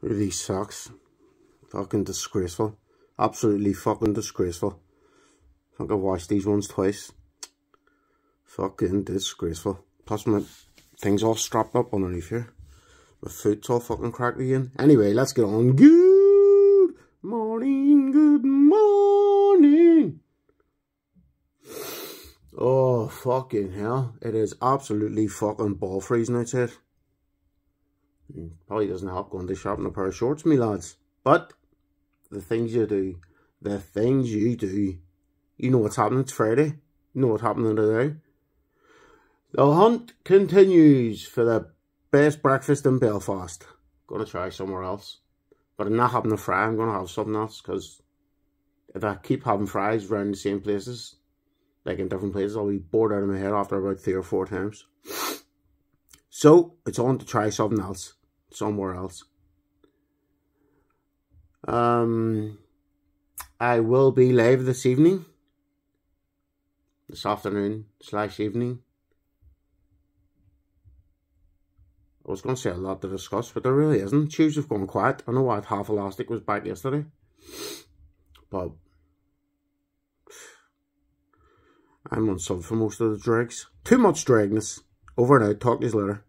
Look at these socks. Fucking disgraceful. Absolutely fucking disgraceful. I think I've washed these ones twice. Fucking disgraceful. Plus my things all strapped up underneath here. My foot's all fucking cracked again. Anyway, let's get on. Good morning, good morning. Oh, fucking hell. It is absolutely fucking ball freezing outside. Probably doesn't help going to shop in a pair of shorts, me lads. But the things you do, the things you do, you know what's happening. It's Friday. You know what's happening today. The hunt continues for the best breakfast in Belfast. Gonna try somewhere else. But I'm not having a fry, I'm gonna have something else because if I keep having fries around the same places, like in different places, I'll be bored out of my head after about three or four times. So it's on to try something else somewhere else. Um, I will be live this evening, this afternoon slash evening. I was going to say a lot to discuss, but there really isn't. Tuesday's gone quiet. I know why Half Elastic was back yesterday, but I'm on sub for most of the drags. Too much dragness. Over and out. Talk to you later.